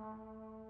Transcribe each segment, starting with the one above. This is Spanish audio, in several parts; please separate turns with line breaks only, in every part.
Música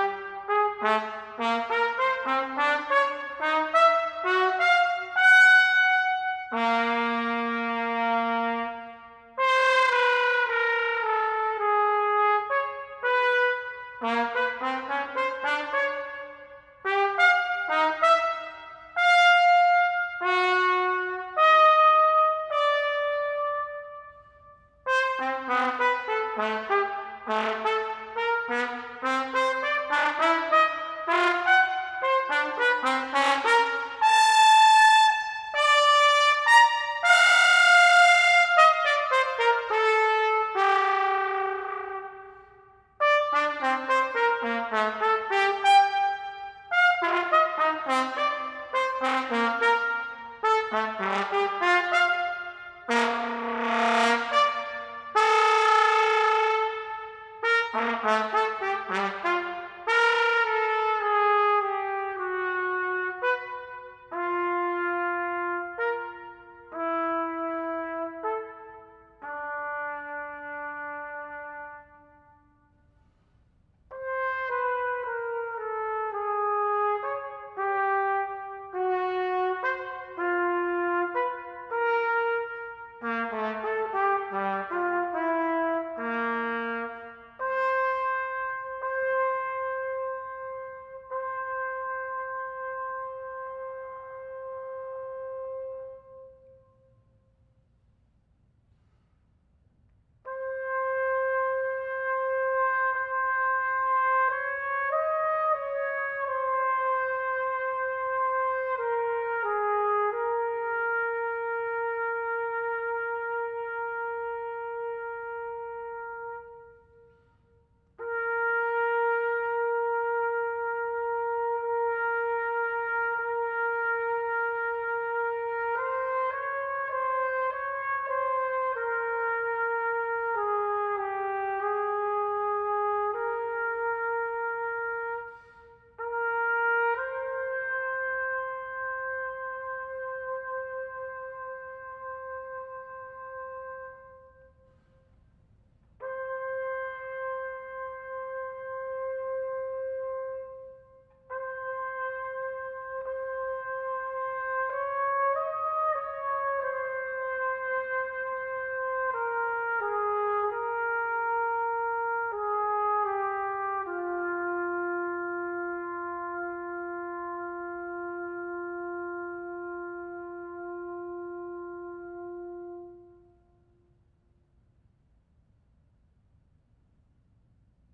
Thank you.